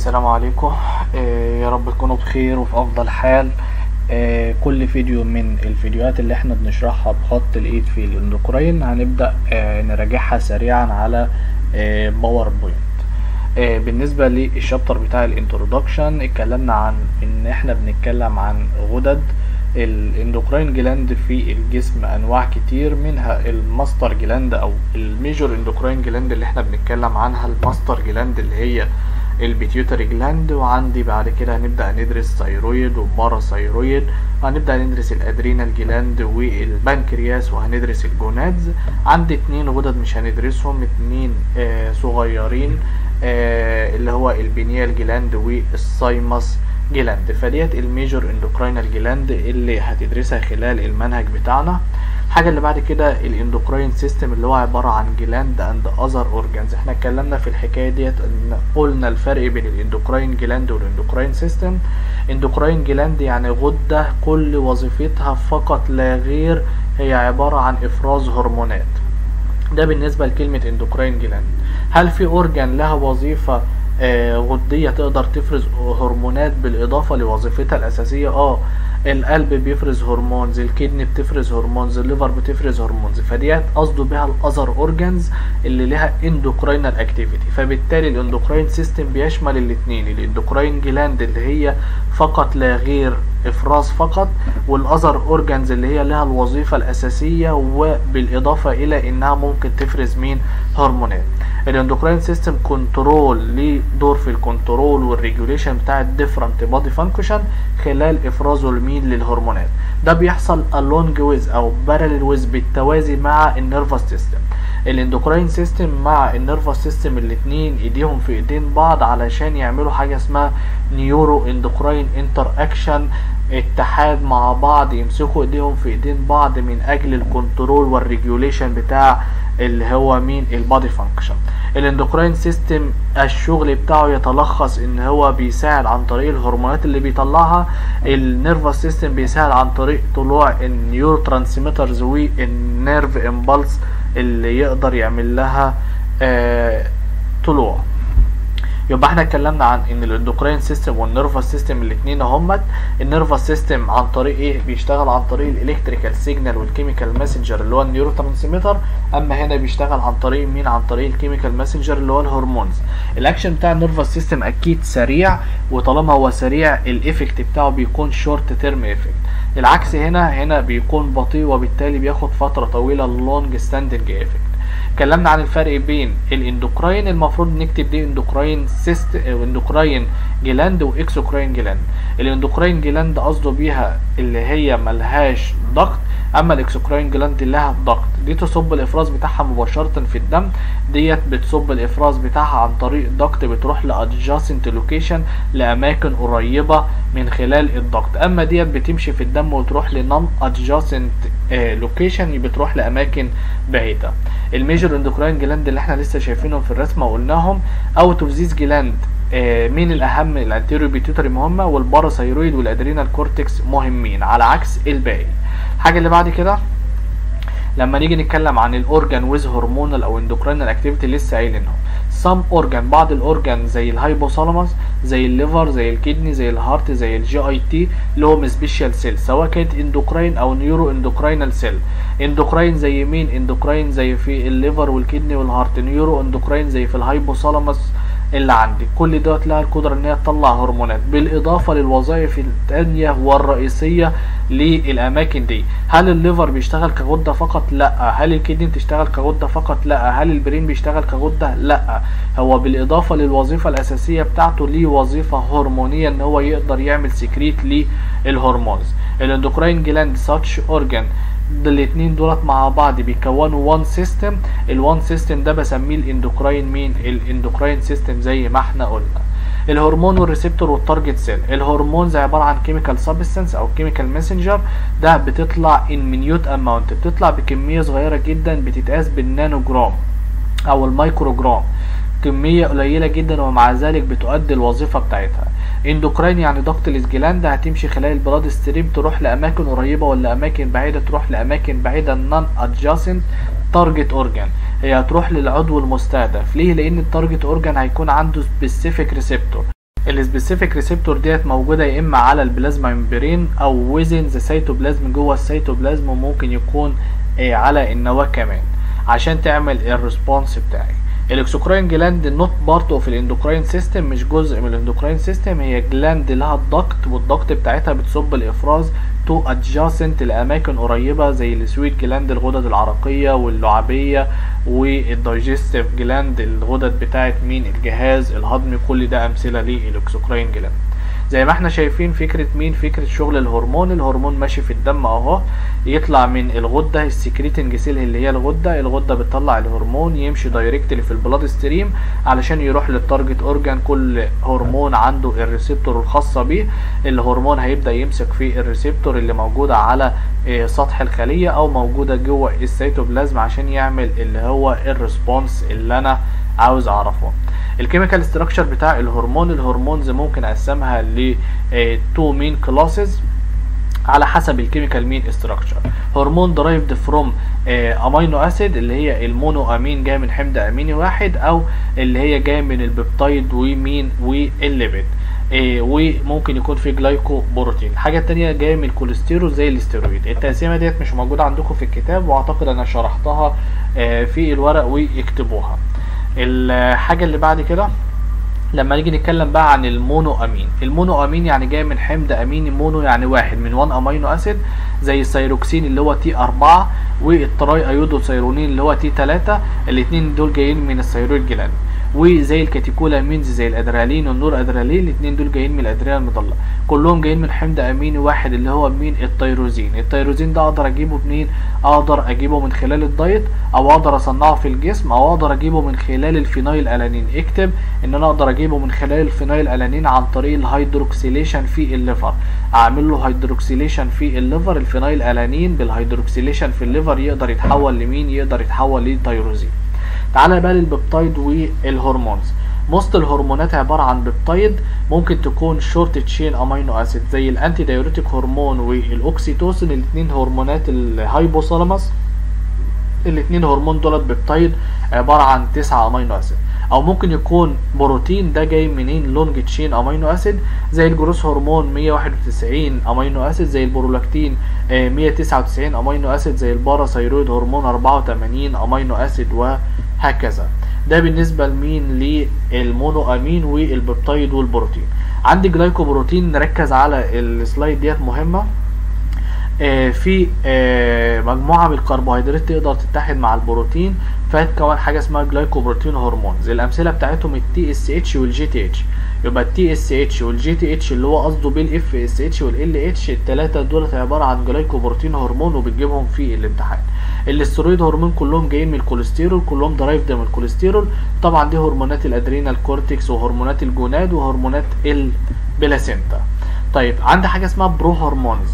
السلام عليكم. آه، يا رب تكونوا بخير وفي أفضل حال. آه، كل فيديو من الفيديوهات اللي إحنا بنشرحها بخط الايد في ال endocrine هنبدأ آه، نراجعها سريعا على PowerPoint بالنسبة لل chapter بتاع ال introduction اتكلمنا عن إن إحنا بنتكلم عن غدد ال endocrine gland في الجسم أنواع كتير منها ال master gland أو ال major endocrine gland اللي إحنا بنتكلم عنها ال master gland اللي هي ال pituitary gland وعندي بعد كده هنبدأ ندرس thyroid و parathyroid وهنبدأ ندرس ال adrenal gland والبنكرياس وهندرس ال gonads. عندي اتنين غدد مش هندرسهم اتنين آه صغيرين آه اللي هو ال pineal gland وال thymus gland. فديت ال major endocrinal gland اللي هتدرسها خلال المنهج بتاعنا. الحاجة اللي بعد كده ال endocrine system اللي هو عبارة عن gland and other organs إحنا اتكلمنا في الحكاية ديت ان قلنا الفرق بين ال endocrine gland وال endocrine system. endocrine gland يعني غدة كل وظيفتها فقط لا غير هي عبارة عن إفراز هرمونات. ده بالنسبة لكلمة endocrine gland. هل في organ لها وظيفة آه غدية تقدر تفرز هرمونات بالإضافة لوظيفتها الأساسية؟ آه القلب بيفرز hormones ال kidney بتفرز hormones ال liver بتفرز hormones. فديت قصده بيها ال other organs اللي لها endocrinal activity فبالتالي ال endocrine system بيشمل الاثنين ال endocrine gland اللي هي فقط لا غير إفراز فقط وال other organs اللي هي لها الوظيفة الأساسية وبالإضافة إلى إنها ممكن تفرز مين؟ هرمونات. ال endocrine system control ليه دور في ال control وال regulation بتاع ال different body function خلال افرازه لمين للهرمونات. ده بيحصل along with أو parallel with بالتوازي مع ال nervous system. ال endocrine system مع ال nervous system الاتنين إيديهم في إيدين بعض علشان يعملوا حاجة اسمها neuroendocrine interaction اتحاد مع بعض يمسكوا إيديهم في إيدين بعض من أجل ال control وال regulation بتاع اللي هو مين؟ ال body function ال endocrine system الشغل بتاعه يتلخص إن هو بيساعد عن طريق الهرمونات اللي بيطلعها. ال nervous system بيساعد عن طريق طلوع ال neurotransmitters وال nerve impulse اللي يقدر يعمل لها آه طلوع. يبقى إحنا اتكلمنا عن إن ال endocrine system وال nervous system الاثنين اهمت ال nervous system عن طريق إيه؟ بيشتغل عن طريق ال electrical signal وال chemical messenger اللي هو ال neurotransmitter. أما هنا بيشتغل عن طريق مين؟ عن طريق ال chemical messenger اللي هو ال hormones ال action بتاع ال nervous system أكيد سريع وطالما هو سريع ال effect بتاعه بيكون short term effect العكس هنا هنا بيكون بطيء وبالتالي بياخد فترة طويلة long standing effect اتكلمنا عن الفرق بين ال endocrine المفروض نكتب دي endocrine سيست endocrine gland و exocrine gland ال endocrine gland قصده بيها اللي هي ملهاش duct أما ال exocrine gland لها duct. دي تصب الإفراز بتاعها مباشرة في الدم. ديت بتصب الإفراز بتاعها عن طريق duct بتروح ل adjacent location لأماكن قريبة من خلال ال duct. أما ديت بتمشي في الدم وتروح ل non adjacent location بتروح لأماكن بعيدة. ال major endocrine gland اللي إحنا لسه شايفينهم في الرسمة وقلناهم out of this gland مين الأهم؟ ال anterior pituitary مهمة وال parathyroid وال adrenal cortex مهمين على عكس الباقي. الحاجة اللي بعد كده لما نيجي نتكلم عن ال organ with hormonal أو endocrinal activity لسه قايلينهم some organ بعض الأورجان زي ال hypothalamus زي ال liver زي ال kidney زي ال heart زي ال GIT لهم special cell سواء كانت endocrine أو neuroendocrinal cell endocrine زي مين؟ endocrine زي في ال liver وال kidney وال heart neuroendocrine زي في ال hypothalamus اللي عندي. كل دوت لها القدرة إن هي تطلع هرمونات بالإضافة للوظائف التانية والرئيسية للأماكن دي. هل ال liver بيشتغل كغدة فقط؟ لا. هل ال kidney بتشتغل كغدة فقط؟ لا. هل ال brain بيشتغل كغدة؟ لا. هو بالإضافة للوظيفة الأساسية بتاعته ليه وظيفة هرمونية إن هو يقدر يعمل secrete لل hormones. ال endocrine gland such organ الاتنين دولت مع بعض بيكونوا one system ال one system ده بسميه ال endocrine مين؟ ال endocrine system زي ما إحنا قلنا. الهرمون وال receptor وال target cell ال hormones عبارة عن chemical substance أو chemical messenger ده بتطلع in minute amount بتطلع بكمية صغيرة جدا بتتقاس بالنانو جرام أو المايكرو جرام كمية قليلة جدا ومع ذلك بتؤدي الوظيفة بتاعتها. endocrine يعني ductless gland هتمشي خلال ال blood stream تروح لأماكن قريبة ولا أماكن بعيدة؟ تروح لأماكن بعيدة non adjacent target organ هي هتروح للعضو المستهدف. ليه؟ لأن ال target organ هيكون عنده specific receptor ال specific receptor ديت موجودة يا إما على ال plasma membrane أو within the cytoplasm جوه السيتوبلازم وممكن يكون آه على النواة كمان عشان تعمل ال response بتاعي. ال exocrine gland not part of ال endocrine system مش جزء من ال endocrine system هي gland لها ال duct وال duct بتاعتها بتصب الإفراز to adjacent لأماكن قريبة زي ال sweat gland الغدد العرقية واللعابية وال digestive gland الغدد بتاعت مين؟ الجهاز الهضمي كل ده أمثلة لل exocrine gland زي ما إحنا شايفين فكرة مين؟ فكرة شغل الهرمون. الهرمون ماشي في الدم اهو. يطلع من الغدة ال secreting cell اللي هي الغدة. الغدة بتطلع الهرمون يمشي directly في ال blood stream علشان يروح لل target organ كل هرمون عنده ال receptor الخاصة بيه. الهرمون هيبدأ يمسك في ال receptor اللي موجودة على آه سطح الخلية أو موجودة جوه السيتوبلازم عشان يعمل اللي هو ال response اللي أنا عاوز أعرفه. ال chemical structure بتاع الهرمون ال hormones ممكن أقسمها ل two main classes على حسب ال chemical مين structure hormone derived from amino acid اللي هي ال mono amine جاي من حمض أميني واحد أو اللي هي جاية من ال peptide ومين وال lipid إيه وممكن يكون في glycoprotein الحاجة التانية جاية من الكوليسترول زي الاسترويد التقسيمة ديت مش موجودة عندكم في الكتاب وأعتقد أنا شرحتها آه في الورق ويكتبوها. الحاجة اللي بعد كده لما نيجي نتكلم بقى عن ال mono amine. ال mono amine يعني جاي من حمض اميني mono يعني واحد من 1 amino acid زي السيروكسين اللي هو T 4 وال triiodothyronine اللي هو T 3 الاثنين دول جايين من ال thyroid gland وزي ال catecholamines زي ال adrenaline وال noradrenaline الاثنين دول جايين من ال adrenal medulla كلهم جايين من حمض اميني واحد اللي هو مين ال tyrosine. ال tyrosine ده أقدر أجيبه منين؟ أقدر أجيبه من خلال ال diet أو أقدر أصنعه في الجسم أو أقدر أجيبه من خلال الفينايل ألانين. اكتب إن أنا أقدر أجيبه من خلال الفينايل ألانين عن طريق ال hydroxylation في ال liver. أعمل له hydroxylation في ال liver ال phenylalanine بال hydroxylation في ال liver يقدر يتحول لمين؟ يقدر يتحول لتيروزين. تعالى بقى لل peptide وال hormones. most الهرمونات عبارة عن peptide ممكن تكون short chain amino acid زي ال antidiuretic hormone وال oxytocin الاثنين هرمونات ال hypothalamus الاثنين هرمون دولت peptide عبارة عن 9 amino acid أو ممكن يكون بروتين ده جاي منين؟ long chain amino acid زي ال growth hormone 191 amino acid زي البرولاكتين 199 amino acid زي ال parathyroid hormone 84 amino acid وهكذا ده بالنسبة لمين؟ لل mono amine وال peptide والبروتين. عندي glycoprotein نركز على ال slide ديت مهمة. آه في آه مجموعة من الكربوهيدرات تقدر تتحد مع البروتين. فتكون حاجة اسمها glycoprotein hormones الأمثلة بتاعتهم ال TSH وال GTH يبقى ال TSH وال GTH اللي هو قصده بال FSH وال LH الثلاثه دولت عبارة عن glycoprotein hormone وبتجيبهم في الامتحان. ال steroid hormone كلهم جايين من الكوليسترول كلهم derived من الكوليسترول. طبعا دي هرمونات ال adrenal cortex وهرمونات ال gonad وهرمونات ال placenta. طيب عندي حاجة اسمها prohormones.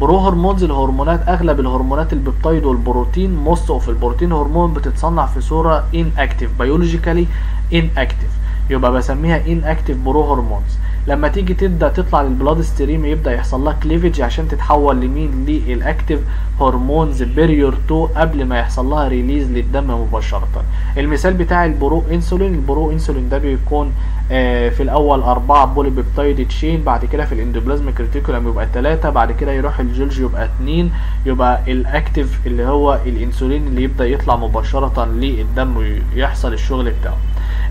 prohormones الهرمونات أغلب الهرمونات ال peptide والبروتين most of ال protein hormone بتتصنع في صورة inactive biologically inactive يبقى بسميها inactive prohormones. لما تيجي تبدأ تطلع لل blood stream يبدأ يحصل لها cleavage عشان تتحول لمين؟ لل active hormones prior to قبل ما يحصل لها release للدم مباشرة. المثال بتاع ال proinsulin ال proinsulin ده بيكون آه في الأول أربعة polypeptide chain بعد كده في ال endoplasmic reticulum يبقى ثلاثة بعد كده يروح الجلج يبقى اتنين يبقى ال active اللي هو الانسولين اللي يبدأ يطلع مباشرة للدم ويحصل الشغل بتاعه.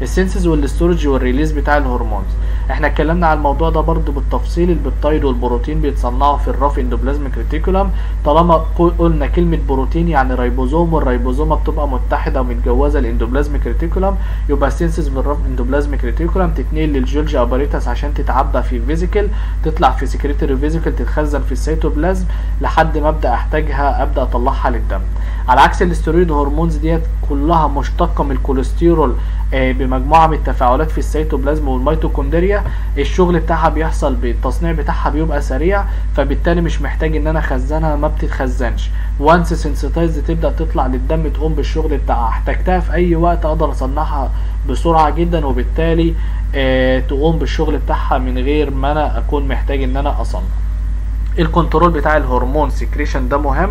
السنسز والستورج والريليز بتاع الهرمونز إحنا اتكلمنا على الموضوع ده برضو بالتفصيل ال peptide والبروتين بيتصنعوا في ال rough endoplasmic reticulum طالما قلنا كلمة بروتين يعني ribosome وال ribosome بتبقى متحدة ومتجوزة ال endoplasmic reticulum يبقى ال synthesis من ال rough endoplasmic reticulum تتنقل لل Golgi apparatus عشان تتعبى في vesicle تطلع في secretory vesicle تتخزن في السيتوبلازم لحد ما أبدأ أحتاجها أبدأ أطلعها للدم. على عكس ال steroid hormones ديت كلها مشتقة من الكوليسترول بمجموعة من التفاعلات في السيتوبلازم والميتوكوندريا. الشغل بتاعها بيحصل بالتصنيع بتاعها بيبقى سريع فبالتالي مش محتاج إن أنا أخزنها ما بتتخزنش. once synthesized تبدأ تطلع للدم تقوم بالشغل بتاعها. احتاجتها في أي وقت أقدر أصنعها بسرعة جدا وبالتالي آه تقوم بالشغل بتاعها من غير ما أنا أكون محتاج إن أنا أصنع. ال control بتاع ال hormone secretion ده مهم.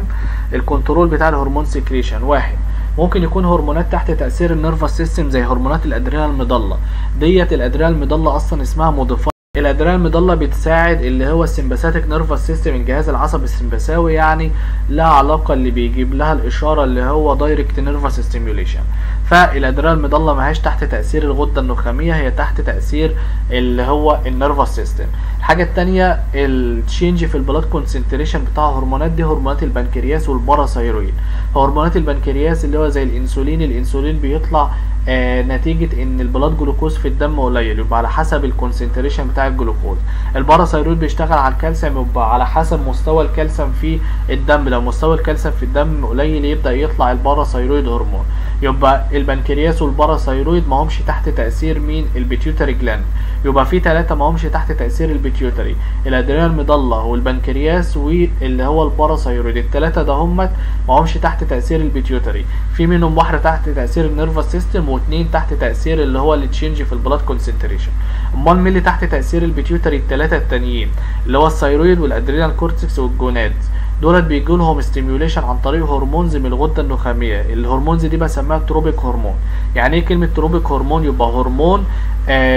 ال control بتاع ال hormone secretion واحد ممكن يكون هرمونات تحت تأثير ال nervous system زي هرمونات ال adrenal medulla ديت ال adrenal medulla أصلا اسمها modified. ال adrenal medulla بتساعد اللي هو ال sympathetic nervous system الجهاز العصبي السمبثاوي يعني لها علاقة اللي بيجيب لها الإشارة اللي هو direct nervous stimulation فال adrenal medulla ماهيش تحت تأثير الغدة النخامية هي تحت تأثير اللي هو ال nervous system. الحاجة الثانية ال change في ال blood concentration بتاع الهرمونات دي هرمونات البنكرياس وال parathyroid هرمونات البنكرياس اللي هو زي الإنسولين الإنسولين بيطلع آه نتيجة إن ال blood glucose في الدم قليل يبقى على حسب ال concentration بتاع الجلوكوز. ال parathyroid بيشتغل على الكالسيوم يبقى على حسب مستوى الكالسيوم في الدم. لو مستوى الكالسيوم في الدم قليل يبدأ يطلع ال parathyroid hormone. يبقى البنكرياس وال parathyroid ما همش تحت تأثير مين؟ ال pituitary gland يبقى في ثلاثة ما همش تحت تأثير ال pituitary ال adrenal medulla والبنكرياس واللي هو ال parathyroid الثلاثة ده همت ما همش تحت تأثير ال pituitary في منهم واحدة تحت تأثير ال nervous system واثنين تحت تأثير اللي هو ال change في ال blood concentration أمال مين اللي تحت تأثير ال pituitary الثلاثة التانيين اللي هو ال thyroid وال adrenal cortex وال gonad دولت بيجي لهم stimulation عن طريق hormones من الغدة النخامية. ال hormones دي بسميها tropic hormone يعني إيه كلمة tropic hormone يبقى هرمون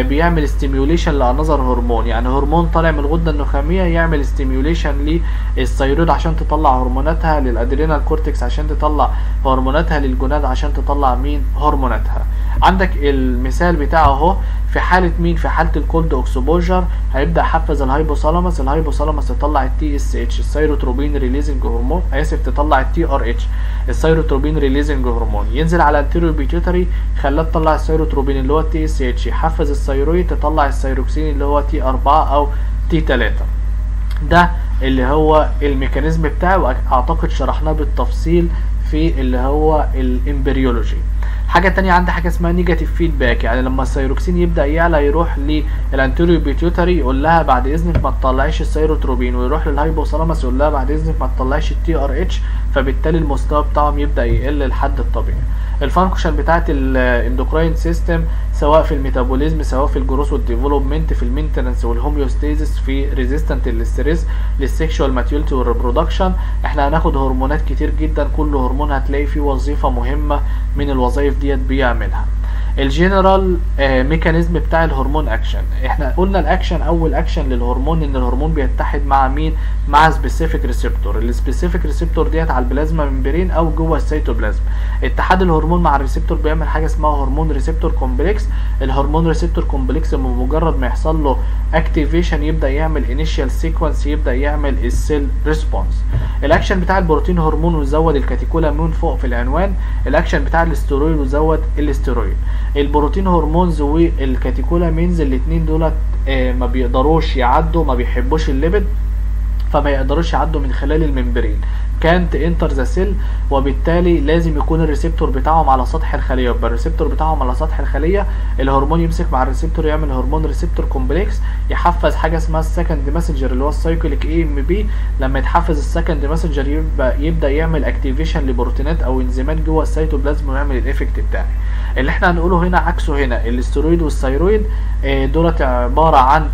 بيعمل stimulation ل another hormone. يعني هرمون طالع من الغدة النخامية يعمل stimulation لل thyroid عشان تطلع هرموناتها لل adrenal cortex عشان تطلع هرموناتها لل gonad عشان تطلع مين؟ هرموناتها. عندك المثال بتاعه أهو في حالة مين؟ في حالة ال cold exposure هيبدأ يحفز ال hypothalamus ال hypothalamus تطلع ال TSH ال thyrotropin releasing hormone. آسف تطلع ال TRH ال thyrotropin releasing hormone. ينزل على ال anterior pituitary خلاه تطلع ال thyrotropin اللي هو ال TSH يحفز ال thyroid تطلع الثيروكسين اللي هو T 4 أو T 3 ده اللي هو ال mechanism بتاعه وأعتقد شرحناه بالتفصيل في اللي هو ال embryology. حاجة تانية عندي حاجة اسمها negative feedback يعني لما الثيروكسين يبدأ يعلى يروح لل anterior pituitary يقول لها بعد اذنك ما تطلعيش ال thyrotropin ويروح لل hypothalamus يقول لها بعد اذنك ما تطلعيش ال TRH فبالتالي المستوى بتاعهم يبدأ يقل لحد الطبيعي. ال function بتاعت ال endocrine system سواء في الميتابوليزم سواء في الجروث والديفلوبمنت في المينتنس والهوميوستيزيس في ريزيستنت للستريس للسكشوال ماتيولتي والريبرودكشن إحنا هناخد هرمونات كتير جدا كل هرمون هتلاقي فيه وظيفة مهمة من الوظائف ديت بيعملها. ال general mechanism بتاع ال hormone action إحنا قلنا الاكشن أول اكشن للهرمون إن الهرمون بيتحد مع مين؟ مع specific receptor ال specific receptor ديت على ال plasma membrane أو جوه السيتوبلازم اتحاد الهرمون مع ال receptor بيعمل حاجة اسمها hormone receptor complex ال hormone receptor complex بمجرد ما يحصل له activation يبدأ يعمل initial sequence يبدأ يعمل السيل ريسبونس الاكشن بتاع البروتين هرمون وزود الكاتيكولامين فوق في العنوان. الاكشن بتاع الاسترويد وزود الاسترويد البروتين هرمونز والكاتيكولامينز الاثنين دولت ما بيقدروش يعدوا ما بيحبوش ال lipid فما يقدروش يعدوا من خلال ال membrane. كانت انتر ذا سيل وبالتالي لازم يكون ال receptor بتاعهم على سطح الخلية. يبقى ال receptor بتاعهم على سطح الخلية الهرمون يمسك مع ال receptor يعمل hormone receptor complex يحفز حاجة اسمها ال second messenger اللي هو ال cyclic AMP لما يتحفز ال second messenger يبقى يبدأ يعمل activation لبروتينات أو إنزيمات جوه السيتوبلازم ويعمل ال effect بتاعي اللي إحنا هنقوله هنا عكسه هنا. ال steroid وال thyroid دولت عبارة عن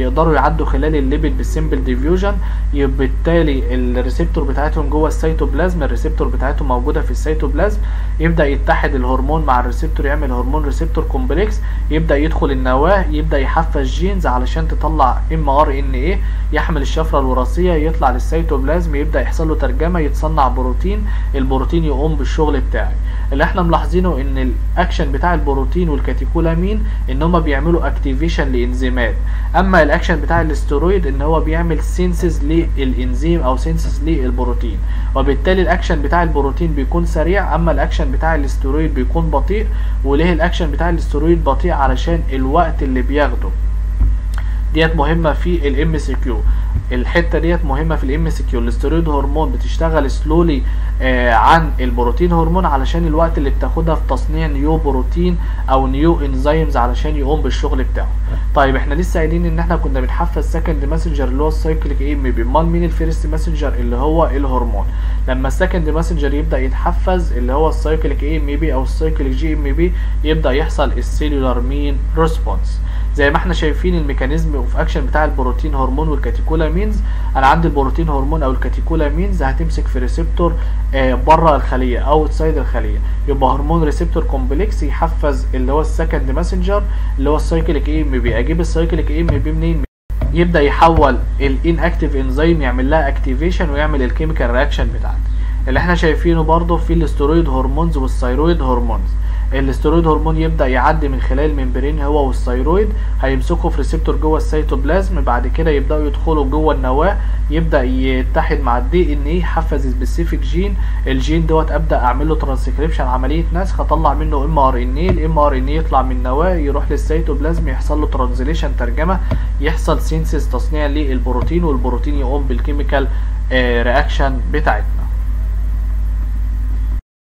يقدروا يعدوا خلال ال lipid بال simple diffusion بالتالي ال receptor بتاعتهم جوه السيتوبلازم ال receptor بتاعتهم موجودة في السيتوبلازم. يبدأ يتحد الهرمون مع ال receptor يعمل hormone receptor complex يبدأ يدخل النواه يبدأ يحفز genes علشان تطلع mRNA يحمل الشفرة الوراثية يطلع للسيتوبلازم يبدأ يحصل له ترجمة يتصنع بروتين. البروتين يقوم بالشغل بتاعي اللي إحنا ملاحظينه ان الاكشن بتاع البروتين وال catecholamine ان هما بيعملوا activation لإنزيمات. أما الأكشن بتاع الاسترويد إن هو بيعمل synthesis للإنزيم أو synthesis للبروتين. وبالتالي الأكشن بتاع البروتين بيكون سريع أما الأكشن بتاع الاسترويد بيكون بطيء. وليه الأكشن بتاع الاسترويد بطيء؟ علشان الوقت اللي بياخده. ديت مهمة في ال MCQ الحتة ديت مهمة في ال MCQ ال steroid hormone بتشتغل slowly آه عن ال protein hormone علشان الوقت اللي بتاخدها في تصنيع new protein أو new enzymes علشان يقوم بالشغل بتاعه. طيب إحنا لسه قايلين إن إحنا كنا بنحفز second messenger اللي هو ال cyclic AMP امال مين ال first messenger اللي هو الهرمون. لما ال second messenger يبدأ يتحفز اللي هو ال cyclic AMP أو ال cyclic GMP يبدأ يحصل ال cellular مين response زي ما إحنا شايفين ال mechanism of action بتاع ال protein hormone وال catecholamines أنا عندي ال protein hormone أو ال catecholamines هتمسك في receptor آه بره الخلية outside الخلية. يبقى hormone receptor complex يحفز اللي هو ال second messenger اللي هو ال cyclic AMP أجيب ال cyclic AMP منين؟ يبدأ يحول ال inactive enzyme يعمل لها activation ويعمل ال chemical reaction بتاعتي. اللي إحنا شايفينه برضه في ال steroid hormones وال thyroid hormones. ال steroid hormone يبدأ يعدي من خلال ال membrane هو وال thyroid هيمسكوا في receptor جوه السيتوبلازم بعد كده يبدأوا يدخلوا جوه النواة يبدأ يتحد مع ال DNA يحفز specific gene ال gene دوت أبدأ أعمل له ترانسكريبشن عملية نسخ أطلع منه ام ار ان اي الام ار ان اي يطلع من النواة يروح للسيتوبلازم يحصل له translation ترجمة يحصل synthesis تصنيع للبروتين والبروتين يقوم بال chemical رياكشن بتاعتنا.